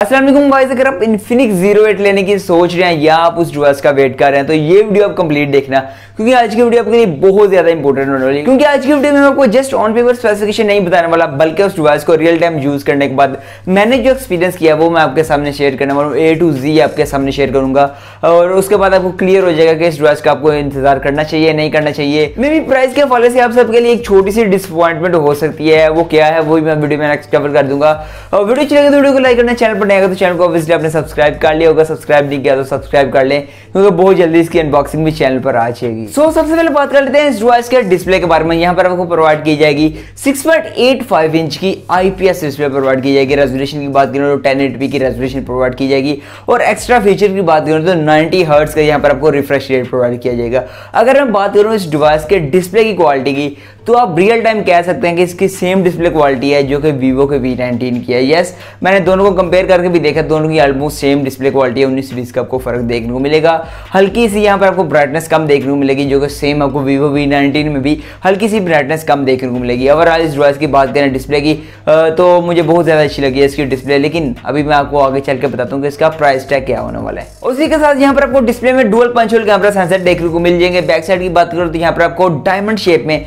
Aslam guys अगर आप Infinix zero eight लेने की सोच रहे हैं या आप उस डिवाइस का वेट कर रहे हैं तो ये वीडियो आप कंप्लीट देखना। क्योंकि आज की वीडियो आपके लिए बहुत ज़्यादा इंपॉर्टेंट होने वाली है। क्योंकि आज की वीडियो में आपको जस्ट ऑन पेपर स्पेसिफिकेशन नहीं बताने वाला, बल्कि उस डिवाइस को रियल टाइम यूज़ करने के बाद मैंने जो एक्सपीरियंस किया, वो मैं आपके सामने शेयर करने वाला हूँ। ए टू जी आपके सामने शेयर करूँगा। और उसके बाद आपको क्लियर हो जाएगा कि इस डिवाइस का आपको इंतज़ार करना चाहिए, नहीं करना चाहिए। मे भी प्राइस के हवाले से आप सबके लिए एक छोटी सी डिसअपॉइंटमेंट हो सकती है। वो क्या है, वो भी मैं वीडियो में कवर कर दूँगा। और वीडियो चलेगा तो वीडियो को लाइक करना चैनल पर नहीं तो चैनल को ऑब्वियसली आपने सब्सक्राइब कर लिया होगा। सब्सक्राइब नहीं किया तो सब्सक्राइब कर लें, क्योंकि बहुत जल्दी इसकी अनबॉक्सिंग भी चैनल पर आ जाएगी। सो सबसे पहले बात कर लेते हैं इस डिवाइस के डिस्प्ले के बारे में। यहाँ पर आपको प्रोवाइड की जाएगी 6.85 इंच की आईपीएस डिस्प्ले प्रोवाइड की जाएगी। रेजोल्यूशन की बात करें तो टेन की रेजोल्यूशन प्रोवाइड की जाएगी। और एक्स्ट्रा फीचर की बात करें तो नाइनटी हर्ट्स का यहाँ पर आपको रिफ्रेश रेट प्रोवाइड किया जाएगा। अगर मैं बात करूँ इस डिवाइस के डिस्प्ले की क्वालिटी की तो आप रियल टाइम कह सकते हैं कि इसकी सेम डिस्प्ले क्वालिटी है जो कि वीवो के V19 की है। यस मैंने दोनों को कंपेयर करके भी देखा, दोनों की ऑलमोस्ट सेम डिस्प्ले क्वालिटी है, उन्नीस सीरीज़ का आपको फ़र्क देखने को मिलेगा। हल्की सी यहाँ पर आपको ब्राइटनेस कम देखने को मिलेगी, जो कि सेम आपको वीवो V19 में भी हल्की सी ब्राइटनेस कम देखने को मिलेगी। ओवरऑल इस डिवाइस की बात करें डिस्प्ले की तो मुझे बहुत ज़्यादा अच्छी लगी है इसकी डिस्प्ले लेकिन अभी मैं आपको आगे चल के बताता हूँ कि इसका प्राइस टैग क्या होने वाला है। उसी के साथ यहाँ पर आपको डिस्प्ले में dual punch hole camera sensor देखने को मिल जाएँगे। बैक साइड की बात करो तो यहाँ पर आपको डायमंड शेप में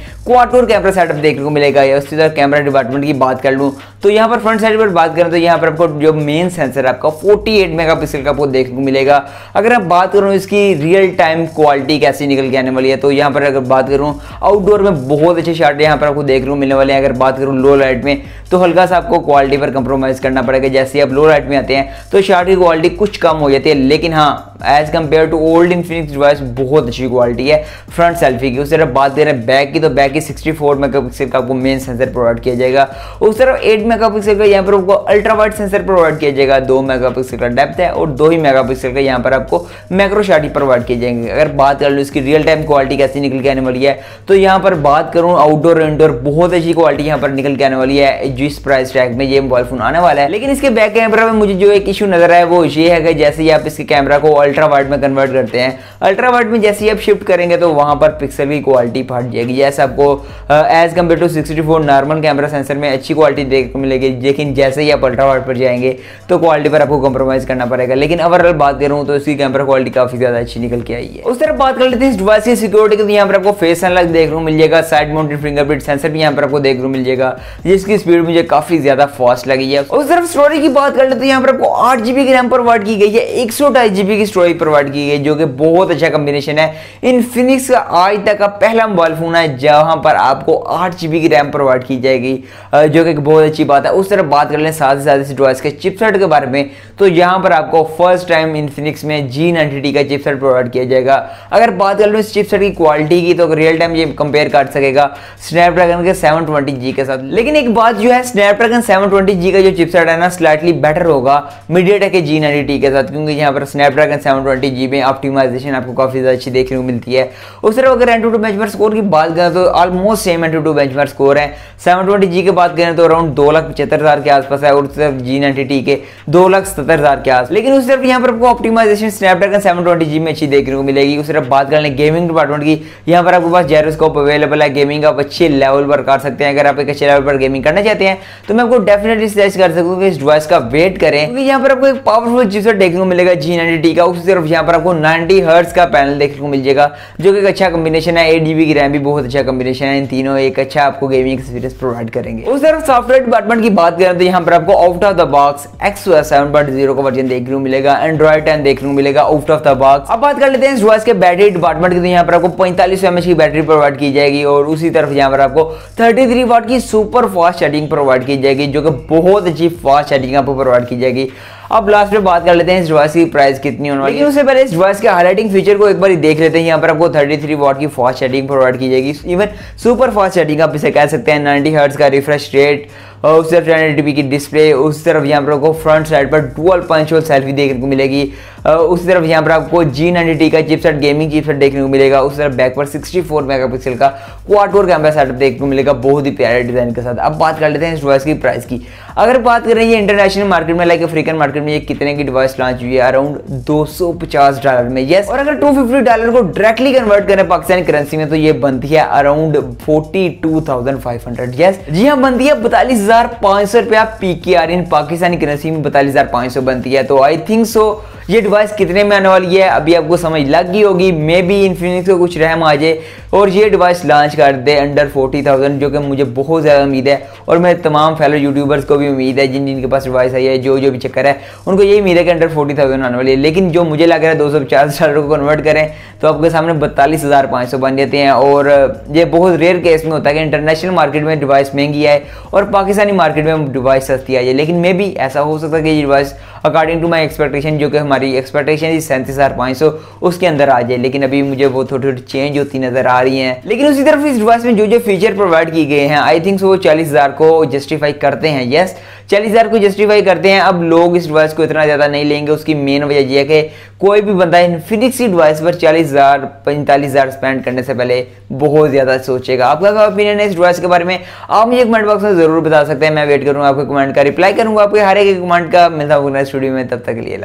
क्वार्टोर कैमरा सेटअप देखने को मिलेगा या उसी तरह कैमरा डिपार्टमेंट की बात कर लूँ। तो यहाँ पर फ्रंट साइड पर बात करें तो यहाँ पर आपको जो मेन सेंसर है, आपका 48 मेगापिक्सल का आपको देखने को मिलेगा। अगर आप बात करूँ इसकी रियल टाइम क्वालिटी कैसी निकल के आने वाली है तो यहाँ पर अगर बात करूँ आउटडोर में बहुत अच्छे शॉट यहाँ पर आपको देखने को मिलने वाले हैं। अगर बात करूँ लो लाइट में तो हल्का सा आपको क्वालिटी पर कंप्रोमाइज़ करना पड़ेगा। जैसे आप लो लाइट में आते हैं तो शार्ट की क्वालिटी कुछ कम हो जाती है, लेकिन हाँ as compare to old Infinix device बहुत अच्छी क्वालिटी है। फ्रंट सेल्फी की, उस तरफ़ बात करें बैक की तो बैक की 64 मेगापिक्सल का आपको मेन सेंसर प्रोवाइड किया जाएगा। उस तरफ़ एट मेगा पिक्सल का यहाँ पर आपको अल्ट्रा वाइड सेंसर प्रोवाइड किया जाएगा। दो मेगा पिक्सल का डेप्थ है और दो ही मेगा पिक्सल का यहाँ पर आपको मैक्रो शार्टी प्रोवाइड किए जाएँगे। अगर बात कर लो इसकी रियल टाइम क्वालिटी कैसी निकल के आने वाली है तो यहाँ पर बात करूँ आउटडोर इंडोर बहुत अच्छी क्वालिटी यहाँ पर निकल के आने वाली है, जिस प्राइस टैग में ये मोबाइल फ़ोन आने वाला है। लेकिन इसके बैक कैमरा में मुझे जो एक इशू नज़र आया, वो ये है कि जैसे ही आप इसके कैमरा को अल्ट्रा वाइड में कन्वर्ट करते हैं अल्ट्रा वाइड में जैसे ही आप शिफ्ट करेंगे तो वहाँ पर पिक्सल की क्वालिटी फट जाएगी। जैसे आपको as compare to sixty four normal camera sensor में अच्छी क्वालिटी देखने को मिलेगी, लेकिन जैसे ही आप अल्ट्रा वाइड पर जाएँगे तो क्वालिटी पर आपको कॉम्प्रोमाइज करना पड़ेगा। लेकिन ओवरऑल बात करूँ तो इसकी कैमरा क्वालिटी काफ़ी ज़्यादा अच्छी निकल के आई है। उस तरह बात कर लेते हैं इस डिवाइस की सिक्योरिटी की तो यहाँ पर आपको फेस अनलॉक देखने को मिल जाएगा साइड माउंटेड फिंगरप्रिंट सेंसर भी यहाँ पर आपको देखने को मिल जाएगा जिसकी स्पीड मुझे काफ़ी ज़्यादा फास्ट लगी है। उस तरफ़ स्टोरेज की बात कर लेते हैं, यहाँ पर आपको आठ जीबी की रैम प्रोवाइड की गई है, एक सौ जीबी की स्टोरेज प्रोवाइड की गई जो कि बहुत अच्छा कॉम्बिनेशन है। इनफिनिक्स का आज तक का पहला मोबाइल फ़ोन है, जहाँ पर आपको आठ जीबी की रैम प्रोवाइड की जाएगी जो कि बहुत अच्छी बात है। उस तरफ़ बात कर लें साथ ही साथ इस डिवाइस के चिपसेट के बारे में तो यहाँ पर आपको फ़र्स्ट टाइम इनफिनिक्स में जी नाइनटी का चिपसेट प्रोवाइड किया जाएगा। अगर बात कर लो इस चिपसेट की क्वालिटी की तो रियल टाइम ये कंपेयर कर सकेगा स्नैपड्रैगन के सेवन जी के साथ। लेकिन एक बात जो है स्नैपड्रैगन सेवन जी का जो चिपसेट है ना स्लाइटली बेटर होगा मीडिया के जी नाइनटी के साथ, क्योंकि यहाँ पर स्नैपड्रैगन सेवन ट्वेंटी जी में ऑप्टिमाइजेशन आपको काफ़ी ज़्यादा अच्छी देखने को मिलती है। उस तरह अगर एंटू टू बेंचमार्क स्कोर की बात करें तो almost same AnTuTu benchmark score है। सेवन ट्वेंटी जी की बात करें तो अराउंड दो लाख पचहत्तर हज़ार के आसपास है और उस तरफ़ जी नाइनटी टी के दो लाख सत्तर हज़ार के आस लेकिन उस तरफ़ यहाँ पर आपको optimization Snapdragon seven twenty G में अच्छी देखने को मिलेगी। उस तरफ़ बात कर गेमिंग डिपार्टमेंट की। यहाँ पर आपके पास जेरोस्कोप अवेलेबल है। गेमिंग आप अच्छे लेवल पर कर सकते हैं। अगर आप एक अच्छे लेवल पर गेमिंग करना चाहते हैं तो मैं आपको डेफिनेटली सजेस्ट कर सकूँ इस डिवाइस का वेट करें। क्योंकि यहाँ पर आपको एक पावरफुल चिपसेट देखने को मिलेगा जी नाइनटी टी का। उसी तरफ़ यहाँ पर आपको नाइनटी हर्ट्स का पैनल देखने को मिल जाएगा, जो कि एक अच्छा कॉम्बिनेशन है। एट की रैम भी बहुत अच्छा कॉम्बिनेशन इन तीनों, एक अच्छा आपको गेमिंग एक्सपीरियंस प्रोवाइड करेंगे। उस तरफ़ सॉफ्टवेयर डिपार्टमेंट की बात करें तो यहाँ पर आपको out of the box X seven point zero का वर्जन देखने को मिलेगा एंड्रॉइड टेन देखने को मिलेगा आउट ऑफ़ द बॉक्स अब बात कर लेते हैं इस डिवाइस के बैटरी डिपार्टमेंट की तो यहाँ पर आपको पैंतालीस एमएच की बैटरी प्रोवाइड की जाएगी और उसी तरफ़ यहाँ पर आपको थर्टी थ्री की सुपर फास्ट चार्जिंग प्रोवाइड की जाएगी, जो कि बहुत अच्छी फास्ट चार्जिंग आपको प्रोवाइड की जाएगी। अब लास्ट में बात कर लेते हैं इस डिवाइस की प्राइस कितनी होने वाली है। उससे पहले इस डिवाइस के हाईलाइटिंग फीचर को एक बार देख लेते हैं। यहाँ पर आपको 33 वॉट की फास्ट सेटिंग प्रोवाइड की जाएगी। इवन सुपर फास्ट सेटिंग आप इसे कह सकते हैं। 90 हर्ट्स का रिफ्रेश रेट और उस तरफ़ टेन की डिस्प्ले उस तरफ़ यहाँ पर आपको फ्रंट साइड पर डुअल पंच होल सेल्फी देखने को मिलेगी। उस तरफ़ यहाँ पर आपको जी नाइनटी का चिपसेट गेमिंग चिपसेट देखने को मिलेगा। उस तरफ़ बैक पर 64 मेगापिक्सल का क्वाड कोर कैमरा सेटअप देखने को मिलेगा। बहुत ही प्यारे डिज़ाइन के साथ। अब बात कर लेते हैं इस डिवाइस की प्राइस की। अगर बात करें ये इंटरनेशनल मार्केट में लाइक अफ्रीकन मार्केट में ये कितने की डिवाइस लॉन्च हुई है? अराउंड 250 डॉलर में। यस और अगर 250 डॉलर को डायरेक्टली कन्वर्ट करें पाकिस्तानी करेंसी में तो ये बनती है अराउंड 42,500 यस जी हाँ बनती है। बतालीस हज़ार पाँच सौ रुपया पी के आर इन पाकिस्तानी करेंसी में बतालीस हज़ार पाँच सौ बनती है। तो आई थिंक सो ये डिवाइस कितने में आने वाली है अभी आपको समझ लग गई होगी मे बी इन्फिनिक्स को कुछ रहम आ जाए, और ये डिवाइस लॉन्च कर दे अंडर फोर्टी थाउज़ेंड जो कि मुझे बहुत ज़्यादा उम्मीद है, और मेरे तमाम फेलो यूट्यूबर्स को भी उम्मीद है, जिन जिनके पास डिवाइस आई है, जो जो भी चक्कर है, उनको यही उम्मीद है कि अंडर फोर्टी थाउज़ेंड आने वाली है। लेकिन जो मुझे लग रहा है दो सौ पचास डॉलर को कन्वर्ट करें तो आपके सामने बतालीस हज़ार पाँच सौ बन जाते हैं, और ये बहुत रेयर केस में होता है कि इंटरनेशनल मार्केट में डिवाइस महँगी है और पाकिस्तानी मार्केट में डिवाइस सस्ती आई है लेकिन मे भी ऐसा हो सकता है कि ये device according to my expectation जो कि हमारी एक्सपेक्टेशन थी सैंतीस हज़ार पाँच सौ उसके अंदर आ जाए। लेकिन अभी मुझे वो थोड़ी थोड़ी चेंज होती नज़र आ रही हैं। लेकिन उसी तरफ़ इस डिवाइस में जो जो फीचर प्रोवाइड किए गए हैं आई थिंक वो चालीस हज़ार को जस्टिफाई करते हैं। येस चालीस हज़ार को जस्टिफाई करते हैं। अब लोग इस डिवाइस को इतना ज़्यादा नहीं लेंगे। उसकी मेन वजह यह है कि कोई भी बंदा इन्फिनिक्स की डिवाइस पर चालीस हज़ार, पैंतालीस हज़ार स्पेंड करने से पहले बहुत ज़्यादा सोचेगा। आपका क्या ओपिनियन है इस डिवाइस के बारे में? आप मुझे कमेंट बॉक्स में ज़रूर बता सकते हैं। मैं वेट करूँगा, आपके कमेंट का रिप्लाई करूँगा। आपके हर एक कमेंट का, मिलता हूँ स्टूडियो में। तब तक के लिए